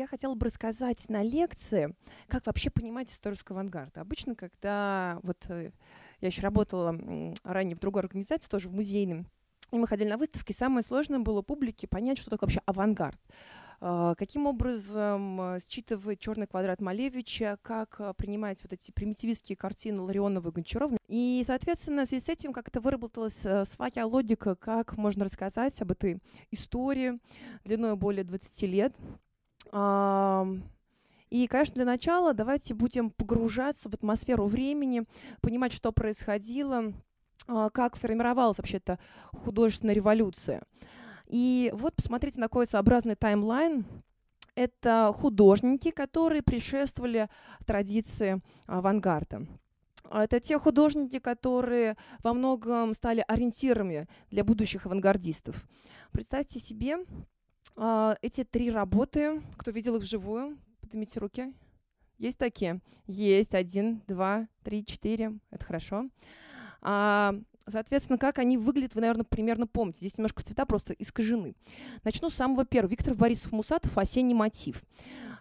я хотела бы рассказать на лекции, как вообще понимать историю авангарда. Обычно, когда вот э, я еще работала ранее в другой организации, тоже в музейном, и мы ходили на выставки, самое сложное было публике понять, что такое вообще авангард. А, каким образом считывать черный квадрат Малевича, как э, принимать вот эти примитивистские картины Ларионова и Гончарова. И, соответственно, в связи с этим как-то выработалась э, своя логика, как можно рассказать об этой истории длиной более 20 лет. И, конечно, для начала давайте будем погружаться в атмосферу времени, понимать, что происходило, а, как формировалась вообще-то художественная революция. И вот посмотрите на какой своеобразный таймлайн. Это художники, которые предшествовали традиции авангарда. Это те художники, которые во многом стали ориентирами для будущих авангардистов. Представьте себе эти три работы. Кто видел их вживую? Поднимите руки. Есть такие? Есть. Один, два, три, четыре. Это хорошо. А, Соответственно, как они выглядят, вы, наверное, примерно помните. Здесь немножко цвета просто искажены. Начну с самого первого. Виктор Борисов Мусатов «Осенний мотив».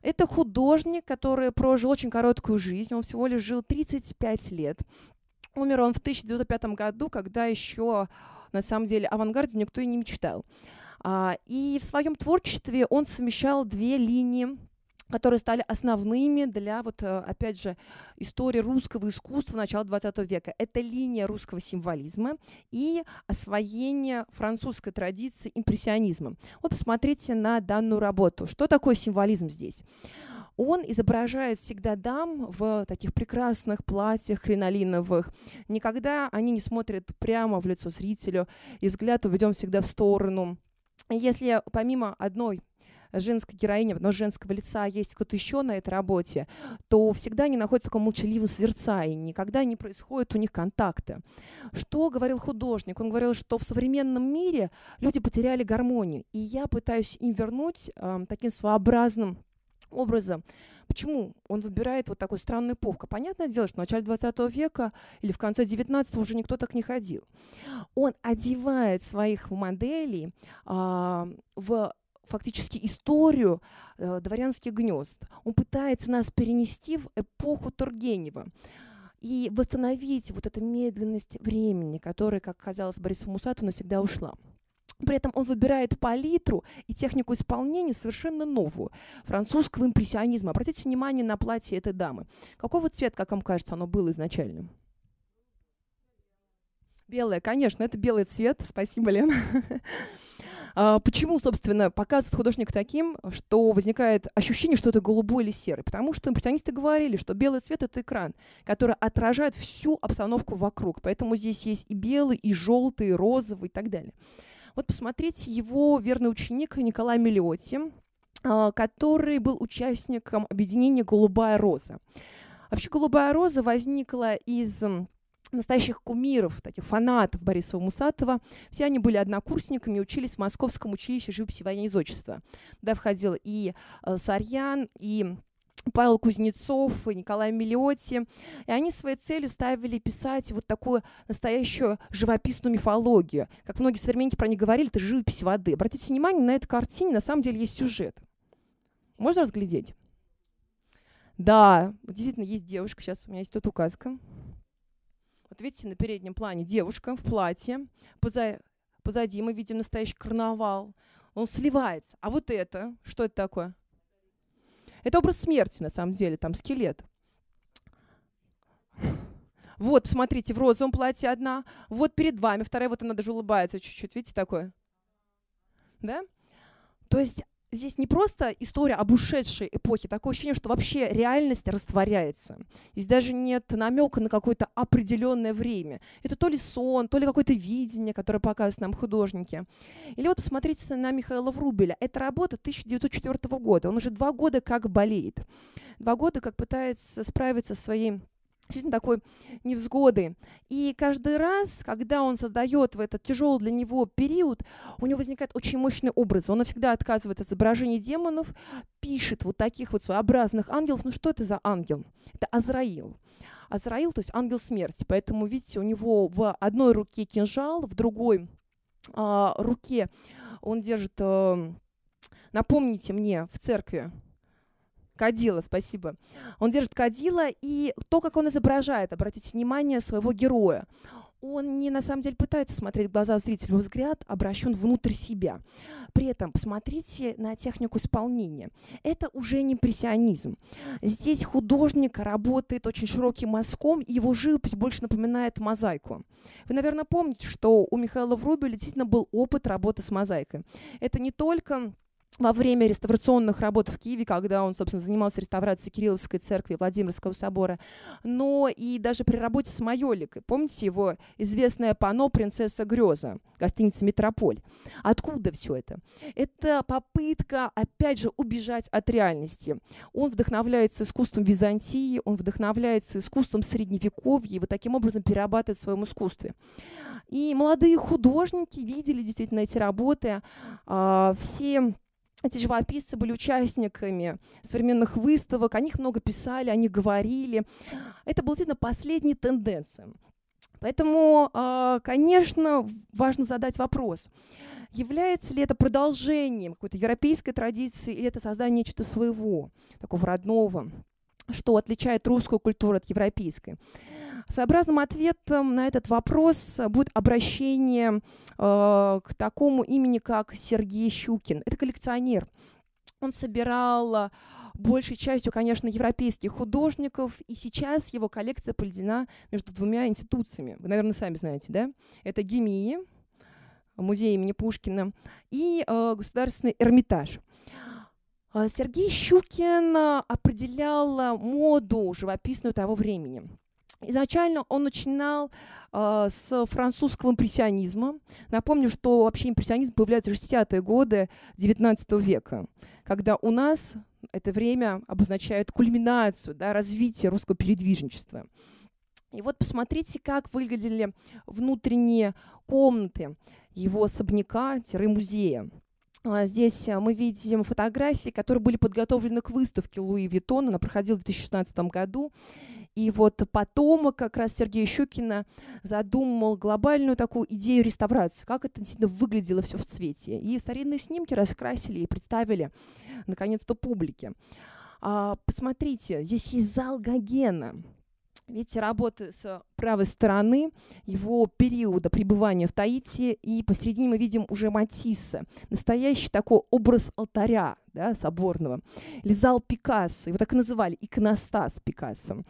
Это художник, который прожил очень короткую жизнь. Он всего лишь жил 35 лет. Умер он в 1905 году, когда еще, на самом деле, авангарде никто и не мечтал. А, и в своем творчестве он совмещал две линии которые стали основными для, вот, э, опять же, истории русского искусства начала XX века. Это линия русского символизма и освоение французской традиции импрессионизма. Вот посмотрите на данную работу. Что такое символизм здесь? Он изображает всегда дам в таких прекрасных платьях кринолиновых. Никогда они не смотрят прямо в лицо зрителю, и взгляд уведен всегда в сторону. Если помимо одной женской героини, но женского лица есть кто-то еще на этой работе, то всегда они находятся в таком молчаливом созерцании, никогда не происходит у них контакта. Что говорил художник? Он говорил, что в современном мире люди потеряли гармонию, и я пытаюсь им вернуть э, таким своеобразным образом. Почему он выбирает вот такую странную эпоху? Понятное дело, что в начале 20 века или в конце 19 уже никто так не ходил. Он одевает своих моделей а, в фактически историю э, дворянских гнезд. Он пытается нас перенести в эпоху Тургенева и восстановить вот эту медленность времени, которая, как казалось Борису Мусату, навсегда ушла. При этом он выбирает палитру и технику исполнения совершенно новую, французского импрессионизма. Обратите внимание на платье этой дамы. Какого цвета, как вам кажется, оно было изначально? Белое, конечно, это белый цвет. Спасибо, Лена. А, почему, собственно, показывает художник таким, что возникает ощущение, что это голубой или серый? Потому что импрессионисты говорили, что белый цвет — это экран, который отражает всю обстановку вокруг. Поэтому здесь есть и белый, и желтый, и розовый и так далее. Вот посмотрите его верный ученик Николай Мелиотти, а, который был участником объединения «Голубая роза». Вообще «Голубая роза» возникла из настоящих кумиров, таких фанатов Бориса Мусатова. Все они были однокурсниками, учились в Московском училище живописи военного изотчества. Туда входил и э, Сарьян, и Павел Кузнецов, и Николай Миллиотти. И они своей целью ставили писать вот такую настоящую живописную мифологию. Как многие современники про них говорили, это живопись воды. Обратите внимание, на этой картине на самом деле есть сюжет. Можно разглядеть? Да, действительно, есть девушка. Сейчас у меня есть тут указка. Вот видите, на переднем плане девушка в платье, поза, позади мы видим настоящий карнавал. Он сливается. А вот это, что это такое? Это образ смерти, на самом деле, там скелет. Вот, посмотрите, в розовом платье одна, вот перед вами вторая, вот она даже улыбается чуть-чуть, видите, такое? Да? То есть здесь не просто история об ушедшей эпохе, такое ощущение, что вообще реальность растворяется. Здесь даже нет намека на какое-то определенное время. Это то ли сон, то ли какое-то видение, которое показывают нам художники. Или вот посмотрите на Михаила Врубеля. Это работа 1904 года. Он уже два года как болеет. Два года как пытается справиться со своей действительно такой невзгоды. И каждый раз, когда он создает в этот тяжелый для него период, у него возникает очень мощный образ. Он навсегда отказывает от изображений демонов, пишет вот таких вот своеобразных ангелов. Ну что это за ангел? Это Азраил. Азраил, то есть ангел смерти. Поэтому, видите, у него в одной руке кинжал, в другой а, руке он держит, а, напомните мне, в церкви, Кадила, спасибо. Он держит кадила, и то, как он изображает, обратите внимание, своего героя он не на самом деле пытается смотреть в глаза зрителю, взгляд обращен внутрь себя. При этом посмотрите на технику исполнения. Это уже не импрессионизм. Здесь художник работает очень широким мазком, и его живопись больше напоминает мозаику. Вы, наверное, помните, что у Михаила Врубеля действительно был опыт работы с мозаикой. Это не только во время реставрационных работ в Киеве, когда он, собственно, занимался реставрацией Кирилловской церкви Владимирского собора, но и даже при работе с Майоликой. Помните его известное панно «Принцесса Греза», гостиница «Метрополь». Откуда все это? Это попытка, опять же, убежать от реальности. Он вдохновляется искусством Византии, он вдохновляется искусством Средневековья и вот таким образом перерабатывает в своем искусстве. И молодые художники видели действительно эти работы. А, все эти живописцы были участниками современных выставок, о них много писали, они говорили. Это была действительно последняя тенденция. Поэтому, а, конечно, важно задать вопрос, является ли это продолжением какой-то европейской традиции или это создание нечто своего, такого родного, что отличает русскую культуру от европейской. Своеобразным ответом на этот вопрос будет обращение э, к такому имени, как Сергей Щукин. Это коллекционер. Он собирал э, большей частью, конечно, европейских художников, и сейчас его коллекция поделена между двумя институциями. Вы, наверное, сами знаете, да? Это ГИМИ, музей имени Пушкина, и э, Государственный Эрмитаж. Э, Сергей Щукин э, определял моду живописную того времени. Изначально он начинал э, с французского импрессионизма. Напомню, что вообще импрессионизм появляется в 60-е годы XIX века, когда у нас это время обозначает кульминацию, да, развитие русского передвижничества. И вот посмотрите, как выглядели внутренние комнаты его особняка-музея. А, здесь мы видим фотографии, которые были подготовлены к выставке Луи Виттона. Она проходила в 2016 году. И вот потом как раз Сергей Щукина задумал глобальную такую идею реставрации, как это действительно выглядело все в цвете. И старинные снимки раскрасили и представили наконец-то публике. А, посмотрите, здесь есть зал Гогена. Видите, работы с правой стороны его периода пребывания в Таити, и посередине мы видим уже Матисса, настоящий такой образ алтаря да, соборного, или зал Пикассо, его так и называли, иконостас Пикассо.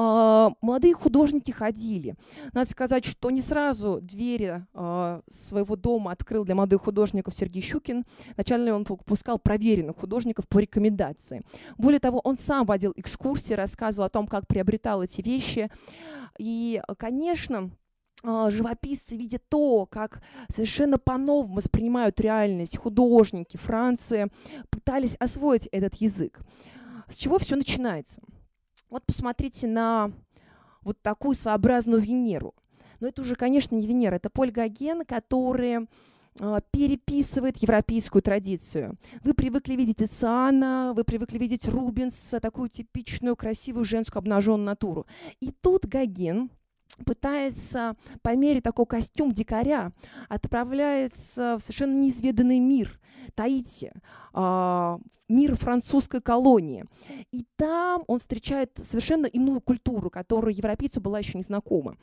Uh, молодые художники ходили. Надо сказать, что не сразу двери uh, своего дома открыл для молодых художников Сергей Щукин. Вначале он выпускал проверенных художников по рекомендации. Более того, он сам водил экскурсии, рассказывал о том, как приобретал эти вещи. И, конечно, uh, живописцы видят то, как совершенно по-новому воспринимают реальность художники Франции, пытались освоить этот язык. С чего все начинается? Вот посмотрите на вот такую своеобразную Венеру. Но это уже, конечно, не Венера, это Поль Гоген, который э, переписывает европейскую традицию. Вы привыкли видеть Тициана, вы привыкли видеть Рубенса, такую типичную красивую женскую обнаженную натуру. И тут Гоген пытается по мере такого костюм дикаря отправляется в совершенно неизведанный мир Таити, э, мир французской колонии. И там он встречает совершенно иную культуру, которая европейцу была еще не знакома.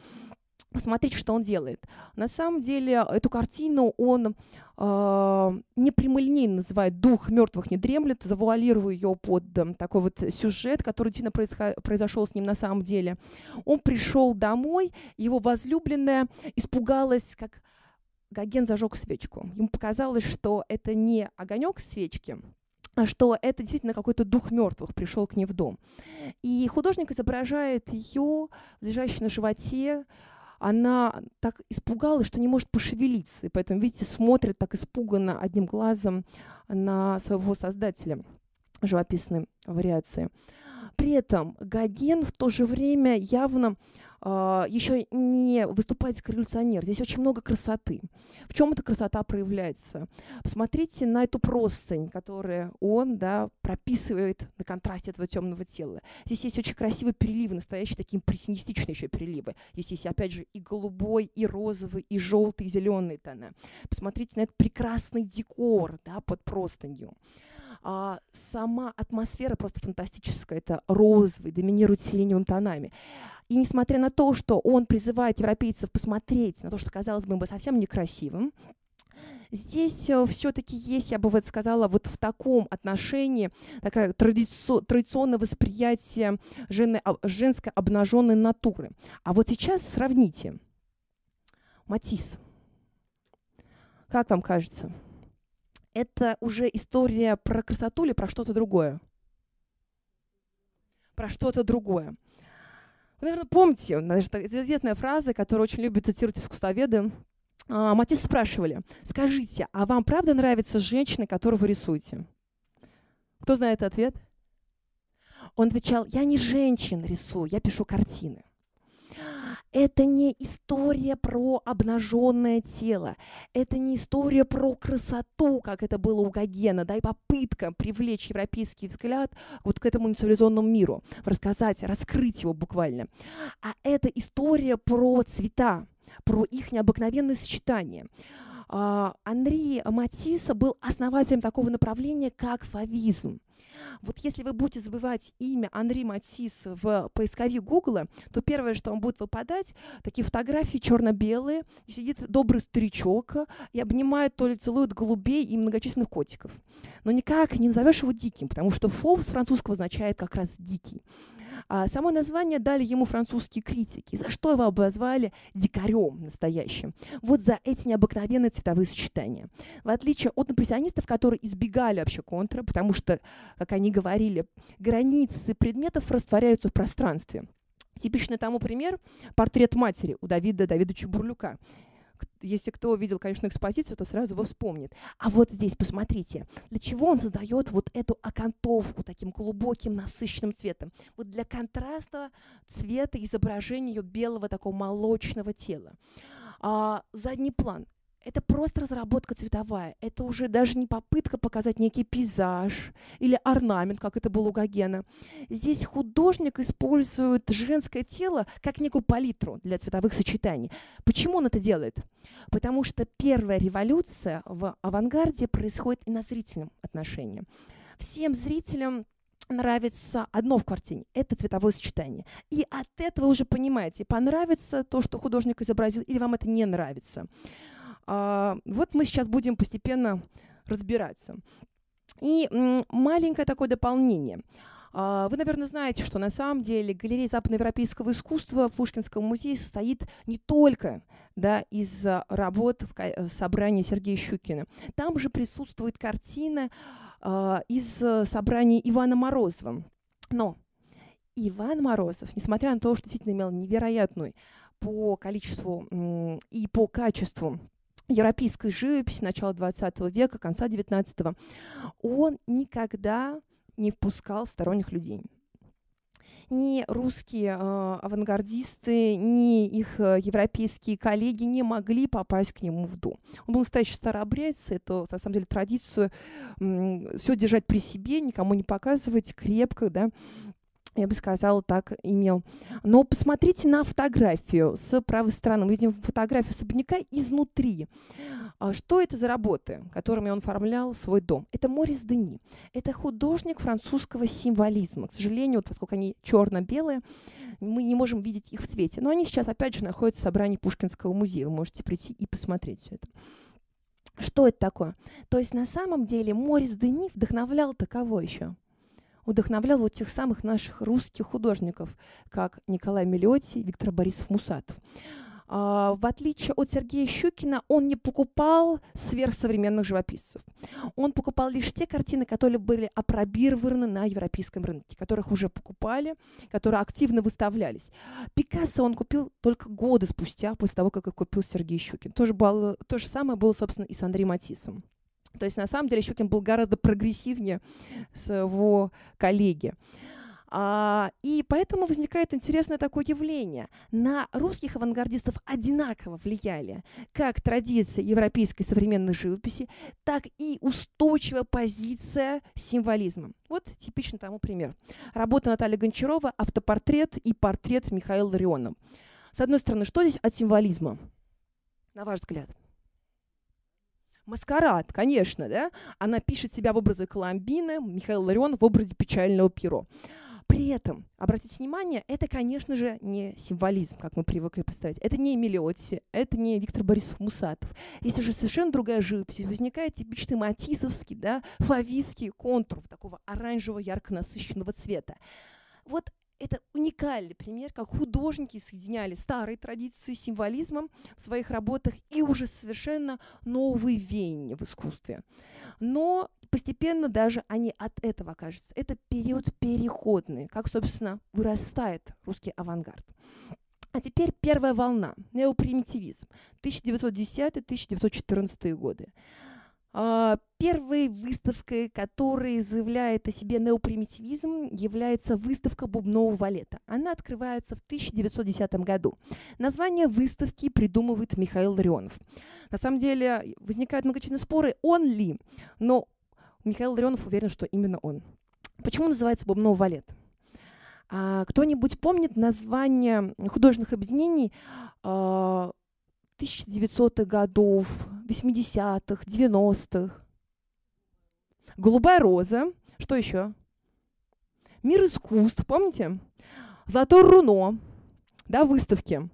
Посмотрите, что он делает. На самом деле эту картину он э, не прямолинейно называет «Дух мертвых не дремлет», завуалируя ее под э, такой вот сюжет, который действительно происход- произошел с ним на самом деле. Он пришел домой, его возлюбленная испугалась, как Гоген зажег свечку. Ему показалось, что это не огонек свечки, а что это действительно какой-то дух мертвых пришел к ней в дом. И художник изображает ее, лежащей на животе, она так испугалась, что не может пошевелиться. И поэтому, видите, смотрит так испуганно одним глазом на своего создателя живописной вариации. При этом Гоген в то же время явно еще не выступает как революционер. Здесь очень много красоты. В чем эта красота проявляется? Посмотрите на эту простынь, которую он да, прописывает на контрасте этого темного тела. Здесь есть очень красивые переливы, настоящие такие импрессионистичные еще переливы. Здесь есть, опять же, и голубой, и розовый, и желтый, и зеленый тона. Посмотрите на этот прекрасный декор да, под простынью. А, сама атмосфера просто фантастическая. Это розовый, доминирует сиреневым тонами. И несмотря на то, что он призывает европейцев посмотреть на то, что казалось бы совсем некрасивым, Здесь э, все-таки есть, я бы вот сказала, вот в таком отношении такое традици- традиционное восприятие жены, женской обнаженной натуры. А вот сейчас сравните. Матис. Как вам кажется? Это уже история про красоту или про что-то другое? Про что-то другое. Вы, наверное, помните, это известная фраза, которую очень любят цитировать искусствоведы, а, Матисса спрашивали, скажите, а вам правда нравятся женщины, которые вы рисуете? Кто знает ответ? Он отвечал, я не женщин рисую, я пишу картины. Это не история про обнаженное тело, это не история про красоту, как это было у Гогена, да, и попытка привлечь европейский взгляд вот к этому нецивилизованному миру, рассказать, раскрыть его буквально. А это история про цвета, про их необыкновенное сочетание. Uh, Анри Матисса был основателем такого направления, как фавизм. Вот если вы будете забывать имя Анри Матисс в поисковик Гугла, то первое, что вам будет выпадать, такие фотографии черно-белые, сидит добрый старичок и обнимает то ли целует голубей и многочисленных котиков. Но никак не назовешь его диким, потому что фов с французского означает как раз дикий. А само название дали ему французские критики, за что его обозвали дикарем настоящим. Вот за эти необыкновенные цветовые сочетания. В отличие от импрессионистов, которые избегали вообще контра, потому что, как они говорили, границы предметов растворяются в пространстве. Типичный тому пример – портрет матери у Давида Давидовича Бурлюка если кто видел, конечно, экспозицию, то сразу его вспомнит. А вот здесь, посмотрите, для чего он создает вот эту окантовку таким глубоким, насыщенным цветом? Вот для контраста цвета изображения ее белого такого молочного тела. А, задний план это просто разработка цветовая. Это уже даже не попытка показать некий пейзаж или орнамент, как это было у Гогена. Здесь художник использует женское тело как некую палитру для цветовых сочетаний. Почему он это делает? Потому что первая революция в авангарде происходит и на зрительном отношении. Всем зрителям нравится одно в картине – это цветовое сочетание. И от этого уже понимаете, понравится то, что художник изобразил, или вам это не нравится. А, вот мы сейчас будем постепенно разбираться. И маленькое такое дополнение. А, вы, наверное, знаете, что на самом деле галерея западноевропейского искусства в Пушкинском музее состоит не только да, из работ в э, собрании Сергея Щукина. Там же присутствует картина э, из собрания Ивана Морозова. Но Иван Морозов, несмотря на то, что действительно имел невероятную по количеству и по качеству европейской живописи начала 20 века, конца 19-го, он никогда не впускал сторонних людей. Ни русские э, авангардисты, ни их э, европейские коллеги не могли попасть к нему в дом. Он был настоящий старообрядец, это, на самом деле, традицию э, все держать при себе, никому не показывать крепко, да, я бы сказала, так имел. Но посмотрите на фотографию с правой стороны. Мы видим фотографию особняка изнутри. А что это за работы, которыми он оформлял свой дом? Это Морис Дени. Это художник французского символизма. К сожалению, вот поскольку они черно-белые, мы не можем видеть их в цвете. Но они сейчас, опять же, находятся в собрании Пушкинского музея. Вы можете прийти и посмотреть все это. Что это такое? То есть на самом деле Морис Дени вдохновлял таково еще – вдохновлял вот тех самых наших русских художников, как Николай Мелиотти, Виктор Борисов Мусатов. Uh, в отличие от Сергея Щукина, он не покупал сверхсовременных живописцев. Он покупал лишь те картины, которые были опробированы на европейском рынке, которых уже покупали, которые активно выставлялись. Пикассо он купил только годы спустя, после того, как их купил Сергей Щукин. То же, было, то же самое было, собственно, и с Андреем Матисом. То есть на самом деле Щукин был гораздо прогрессивнее своего коллеги. А, и поэтому возникает интересное такое явление. На русских авангардистов одинаково влияли как традиция европейской современной живописи, так и устойчивая позиция символизма. Вот типичный тому пример. Работа Натальи Гончарова, автопортрет и портрет Михаила Лариона. С одной стороны, что здесь от символизма, на ваш взгляд? Маскарад, конечно, да? Она пишет себя в образе Коломбины, Михаил Ларион в образе печального перо. При этом, обратите внимание, это, конечно же, не символизм, как мы привыкли представить. Это не Эмилиотти, это не Виктор Борисов Мусатов. Здесь уже совершенно другая живопись. Возникает типичный матисовский, да, фавистский контур такого оранжевого, ярко насыщенного цвета. Вот это уникальный пример, как художники соединяли старые традиции с символизмом в своих работах и уже совершенно новые веяния в искусстве. Но постепенно даже они от этого окажутся. Это период переходный, как, собственно, вырастает русский авангард. А теперь первая волна, неопримитивизм, 1910-1914 годы. А, первой выставкой, которая заявляет о себе неопримитивизм, является выставка бубнового валета. Она открывается в 1910 году. Название выставки придумывает Михаил Ларионов. На самом деле возникают многочисленные споры, он ли, но Михаил Ларионов уверен, что именно он. Почему называется бубновый валет? А, кто-нибудь помнит название художественных объединений а, 1900-х годов, 80-х, 90-х. Голубая роза. Что еще? Мир искусств, помните? Золотое руно, да, выставки.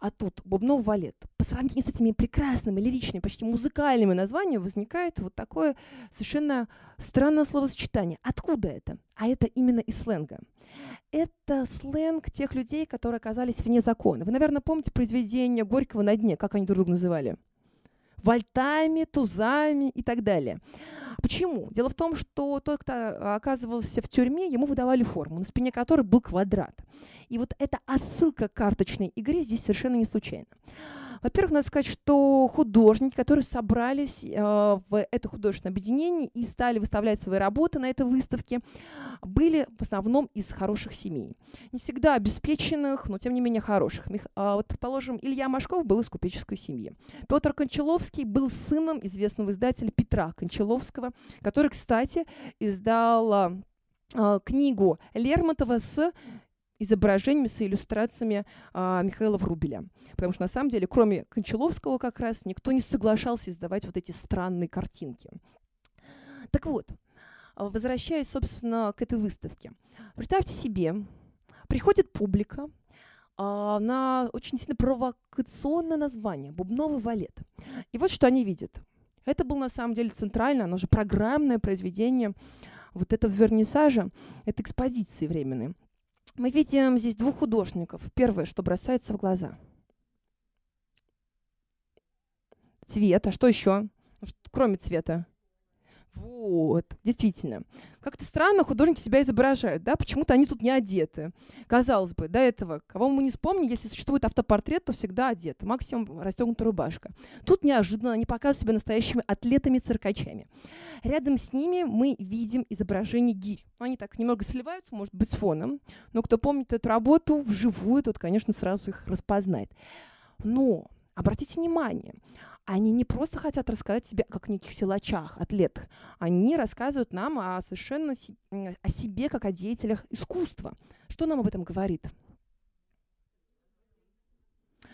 А тут Бубнов валет. По сравнению с этими прекрасными, лиричными, почти музыкальными названиями возникает вот такое совершенно странное словосочетание. Откуда это? А это именно из сленга. Это сленг тех людей, которые оказались вне закона. Вы, наверное, помните произведение Горького «На дне», как они друг друга называли? Вольтами, тузами и так далее. Почему? Дело в том, что тот, кто оказывался в тюрьме, ему выдавали форму, на спине которой был квадрат. И вот эта отсылка к карточной игре здесь совершенно не случайна. Во-первых, надо сказать, что художники, которые собрались э, в это художественное объединение и стали выставлять свои работы на этой выставке, были в основном из хороших семей. Не всегда обеспеченных, но тем не менее хороших. Мих, э, вот, предположим, Илья Машков был из купеческой семьи. Петр Кончаловский был сыном известного издателя Петра Кончаловского, который, кстати, издал э, книгу Лермонтова с изображениями, с иллюстрациями а, Михаила Врубеля. Потому что на самом деле, кроме Кончаловского как раз, никто не соглашался издавать вот эти странные картинки. Так вот, возвращаясь, собственно, к этой выставке. Представьте себе, приходит публика а, на очень сильно провокационное название «Бубновый валет». И вот что они видят. Это было на самом деле центральное, оно же программное произведение вот этого вернисажа, это экспозиции временной. Мы видим здесь двух художников. Первое, что бросается в глаза. Цвет. А что еще? Ну, кроме цвета. Вот, действительно. Как-то странно художники себя изображают, да, почему-то они тут не одеты. Казалось бы, до этого, кого мы не вспомним, если существует автопортрет, то всегда одеты, максимум расстегнута рубашка. Тут неожиданно они показывают себя настоящими атлетами-циркачами. Рядом с ними мы видим изображение гирь. Они так немного сливаются, может быть, с фоном, но кто помнит эту работу вживую, тот, конечно, сразу их распознает. Но обратите внимание, они не просто хотят рассказать себе как о неких силачах, атлетах. Они рассказывают нам о совершенно о себе как о деятелях искусства. Что нам об этом говорит?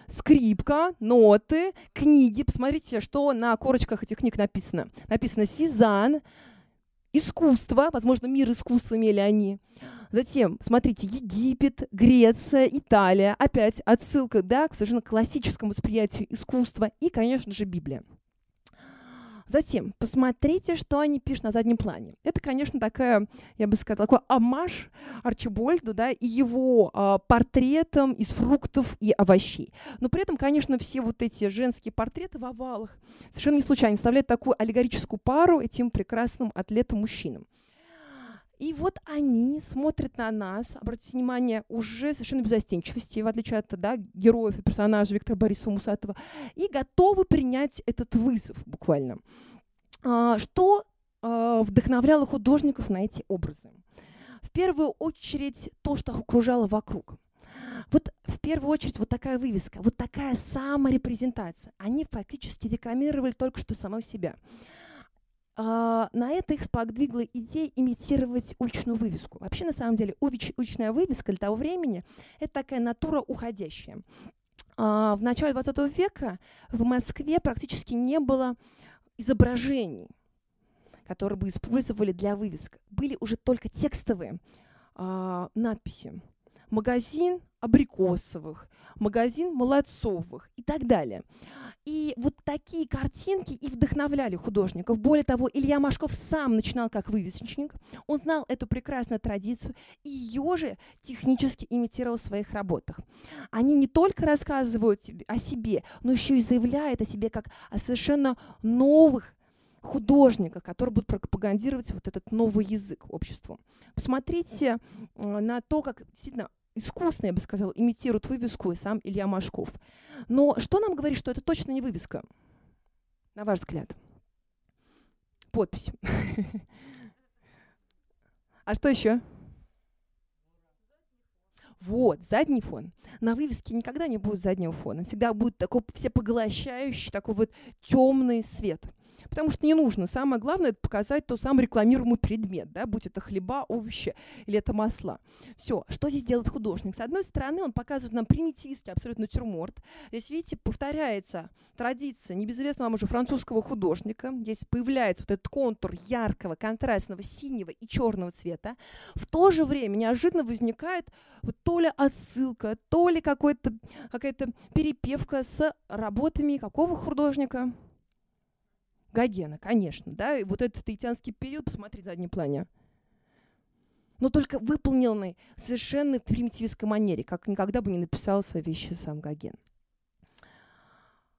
скрипка, ноты, книги. Посмотрите, что на корочках этих книг написано. Написано «Сезанн», искусство, возможно, мир искусства имели они. Затем, смотрите, Египет, Греция, Италия. Опять отсылка да, к совершенно классическому восприятию искусства. И, конечно же, Библия. Затем, посмотрите, что они пишут на заднем плане. Это, конечно, такая, я бы сказала, такой амаш Арчибольду, да, и его э, портретом из фруктов и овощей. Но при этом, конечно, все вот эти женские портреты в овалах совершенно не случайно составляют такую аллегорическую пару этим прекрасным атлетам-мужчинам. И вот они смотрят на нас, обратите внимание, уже совершенно без застенчивости, в отличие от да, героев и персонажей Виктора Борисова Мусатова, и готовы принять этот вызов буквально. А, что а, вдохновляло художников на эти образы? В первую очередь то, что окружало вокруг. Вот в первую очередь вот такая вывеска, вот такая саморепрезентация. Они фактически декламировали только что самого себя. А, на это их сподвигла идея имитировать уличную вывеску. Вообще, на самом деле, уличная вывеска для того времени – это такая натура уходящая. А, в начале 20 века в Москве практически не было изображений, которые бы использовали для вывесок, были уже только текстовые э, надписи. Магазин абрикосовых, магазин молодцовых и так далее. И вот такие картинки и вдохновляли художников. Более того, Илья Машков сам начинал как вывесочник. Он знал эту прекрасную традицию и ее же технически имитировал в своих работах. Они не только рассказывают о себе, но еще и заявляют о себе как о совершенно новых художниках, которые будут пропагандировать вот этот новый язык обществу. Посмотрите э, на то, как действительно искусно, я бы сказала, имитирует вывеску и сам Илья Машков. Но что нам говорит, что это точно не вывеска, на ваш взгляд? Подпись. А что еще? Вот, задний фон. На вывеске никогда не будет заднего фона. Всегда будет такой всепоглощающий, такой вот темный свет потому что не нужно. Самое главное это показать тот самый рекламируемый предмет, да, будь это хлеба, овощи или это масла. Все. Что здесь делает художник? С одной стороны, он показывает нам примитивистский абсолютно натюрморт. Здесь, видите, повторяется традиция небезызвестного вам уже французского художника. Здесь появляется вот этот контур яркого, контрастного синего и черного цвета. В то же время неожиданно возникает вот то ли отсылка, то ли какая-то перепевка с работами какого художника? Гогена, конечно, да, и вот этот таитянский период, посмотри в заднем плане. Но только выполненный совершенно в примитивистской манере, как никогда бы не написал свои вещи сам Гоген.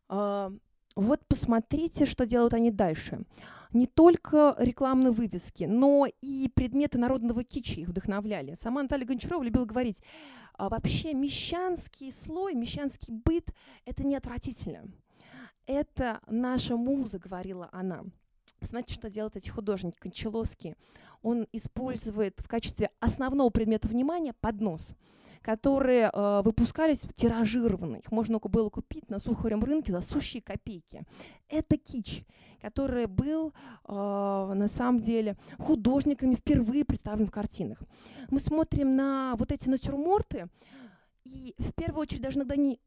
Вот посмотрите, что делают они дальше. Не только рекламные вывески, но и предметы народного кича их вдохновляли. Сама Наталья Гончарова любила говорить, а вообще мещанский слой, мещанский быт – это не отвратительно это наша муза, говорила она. Смотрите, что делают эти художники. Кончаловский, он использует в качестве основного предмета внимания поднос, которые э, выпускались тиражированно. Их можно было купить на сухарем рынке за сущие копейки. Это кич, который был э, на самом деле художниками впервые представлен в картинах. Мы смотрим на вот эти натюрморты, и в первую очередь даже иногда не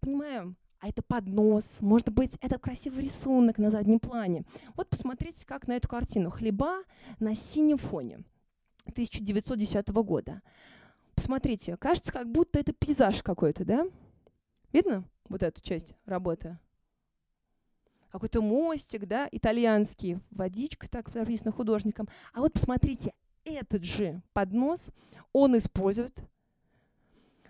понимаем, это поднос, может быть, это красивый рисунок на заднем плане. Вот посмотрите, как на эту картину. Хлеба на синем фоне 1910 года. Посмотрите, кажется, как будто это пейзаж какой-то, да? Видно вот эту часть работы? Какой-то мостик, да, итальянский, водичка так написано художником. А вот посмотрите, этот же поднос он использует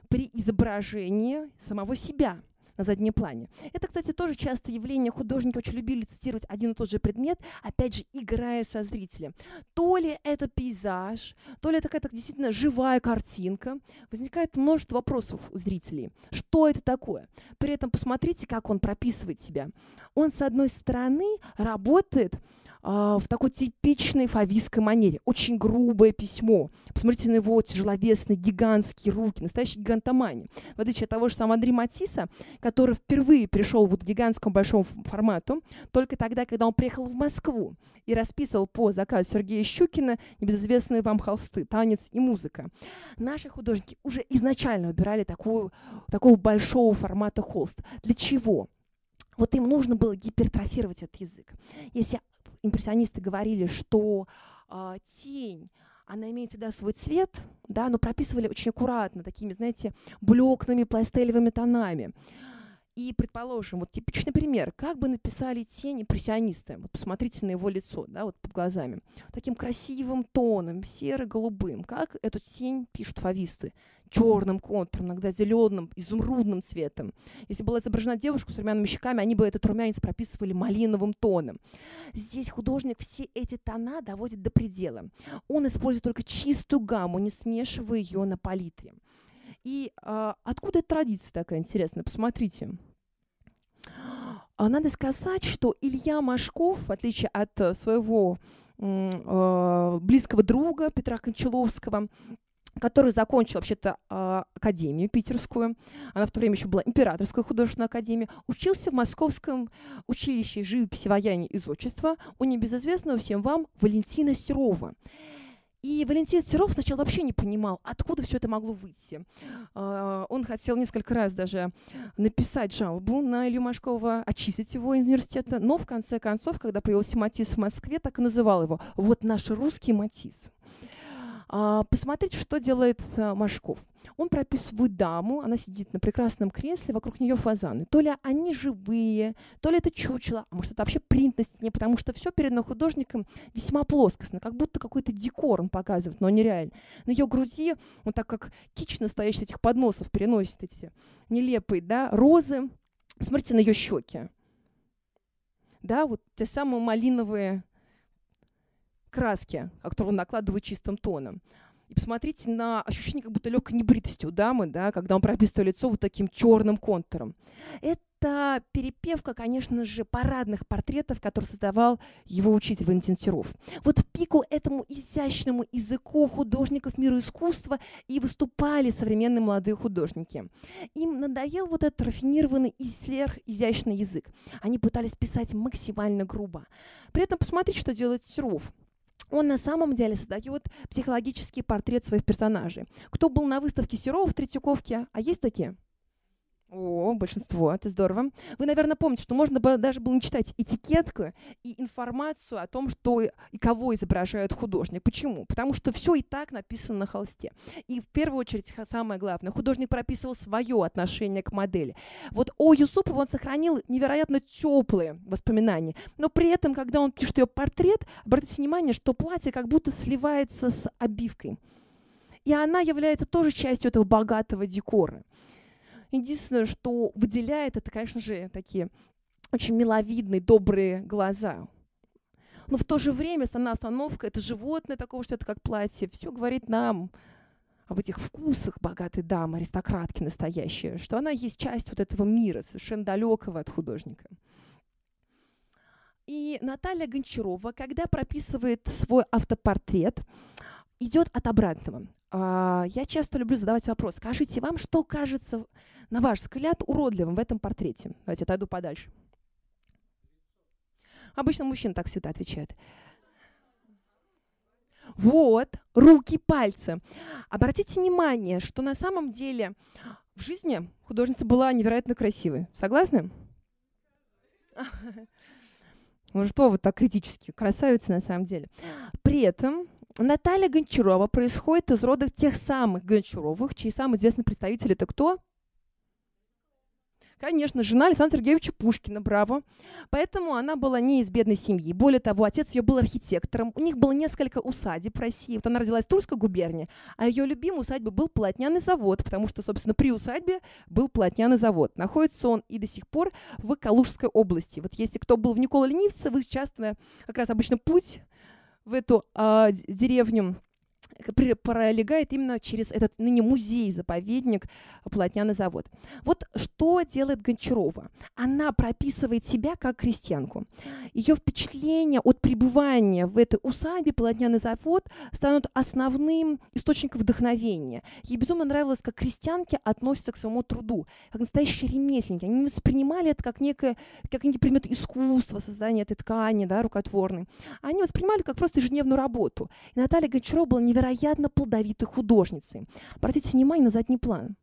при изображении самого себя – на заднем плане. Это, кстати, тоже часто явление. Художники очень любили цитировать один и тот же предмет, опять же, играя со зрителем. То ли это пейзаж, то ли это какая-то действительно живая картинка. Возникает множество вопросов у зрителей. Что это такое? При этом посмотрите, как он прописывает себя. Он, с одной стороны, работает в такой типичной фавистской манере. Очень грубое письмо. Посмотрите на его тяжеловесные, гигантские руки, настоящий гигантомани. В отличие от того же самого Андрея Матисса, который впервые пришел вот в гигантском большом формату, только тогда, когда он приехал в Москву и расписывал по заказу Сергея Щукина небезызвестные вам холсты «Танец и музыка». Наши художники уже изначально выбирали такую, такого большого формата холст. Для чего? Вот им нужно было гипертрофировать этот язык. Если импрессионисты говорили, что э, тень она имеет всегда свой цвет, да, но прописывали очень аккуратно, такими, знаете, блекными пластелевыми тонами. И, предположим, вот типичный пример, как бы написали тень импрессионисты. Вот посмотрите на его лицо, да, вот под глазами. Таким красивым тоном, серо-голубым. Как эту тень пишут фависты? Черным контуром, иногда зеленым, изумрудным цветом. Если была изображена девушка с румяными щеками, они бы этот румянец прописывали малиновым тоном. Здесь художник все эти тона доводит до предела. Он использует только чистую гамму, не смешивая ее на палитре. И а, откуда эта традиция такая интересная? Посмотрите. А надо сказать, что Илья Машков, в отличие от э, своего э, близкого друга Петра Кончаловского, который закончил вообще-то э, академию питерскую, она в то время еще была императорской художественной академией, учился в Московском училище живописи, вояния и зодчества у небезызвестного всем вам Валентина Серова. И Валентин Серов сначала вообще не понимал, откуда все это могло выйти. А, он хотел несколько раз даже написать жалобу на Илью Машкова, очистить его из университета, но в конце концов, когда появился Матис в Москве, так и называл его «Вот наш русский Матис». А, посмотрите, что делает а, Машков. Он прописывает даму, она сидит на прекрасном кресле, вокруг нее фазаны. То ли они живые, то ли это чучело, а может это вообще принт на стене, потому что все передано художником весьма плоскостно, как будто какой-то декор он показывает, но нереально. На ее груди, он так как кич настоящий этих подносов переносит эти нелепые, да, розы. Смотрите на ее щеки. Да, вот те самые малиновые краски, которые он накладывает чистым тоном. И посмотрите на ощущение как будто легкой небритости у дамы, да, когда он прописывает лицо вот таким черным контуром. Это перепевка, конечно же, парадных портретов, которые создавал его учитель Валентин Серов. Вот пику этому изящному языку художников мира искусства и выступали современные молодые художники. Им надоел вот этот рафинированный и сверхизящный язык. Они пытались писать максимально грубо. При этом посмотрите, что делает Серов он на самом деле создает психологический портрет своих персонажей. Кто был на выставке Серова в Третьяковке? А есть такие? О, большинство, это здорово. Вы, наверное, помните, что можно было, даже было читать этикетку и информацию о том, что и кого изображает художник. Почему? Потому что все и так написано на холсте. И в первую очередь, самое главное, художник прописывал свое отношение к модели. Вот о Юсупов он сохранил невероятно теплые воспоминания, но при этом, когда он пишет ее портрет, обратите внимание, что платье как будто сливается с обивкой. И она является тоже частью этого богатого декора. Единственное, что выделяет, это, конечно же, такие очень миловидные, добрые глаза. Но в то же время основная остановка — это животное такого что это как платье. Все говорит нам об этих вкусах богатой дамы, аристократки настоящие, что она есть часть вот этого мира, совершенно далекого от художника. И Наталья Гончарова, когда прописывает свой автопортрет, идет от обратного. А, я часто люблю задавать вопрос. Скажите, вам что кажется, на ваш взгляд, уродливым в этом портрете? Давайте отойду подальше. Обычно мужчины так всегда отвечают. Вот, руки, пальцы. Обратите внимание, что на самом деле в жизни художница была невероятно красивой. Согласны? Ну что вы так критически? Красавица на самом деле. При этом Наталья Гончарова происходит из рода тех самых Гончаровых, чей самый известный представитель это кто? Конечно, жена Александра Сергеевича Пушкина, браво. Поэтому она была не из бедной семьи. Более того, отец ее был архитектором. У них было несколько усадеб в России. Вот она родилась в Тульской губернии, а ее любимой усадьбой был полотняный завод, потому что, собственно, при усадьбе был полотняный завод. Находится он и до сих пор в Калужской области. Вот если кто был в Никола Ленивце, вы часто как раз обычно путь в эту э, деревню пролегает именно через этот ныне музей-заповедник Полотняный завод. Вот что делает Гончарова? Она прописывает себя как крестьянку. Ее впечатления от пребывания в этой усадьбе Полотняный завод станут основным источником вдохновения. Ей безумно нравилось, как крестьянки относятся к своему труду, как настоящие ремесленники. Они воспринимали это как некое, как некий предмет искусства, создания этой ткани, да, рукотворной. Они воспринимали как просто ежедневную работу. И Наталья Гончарова была невероятно невероятно плодовитой художницей. Обратите внимание на задний план.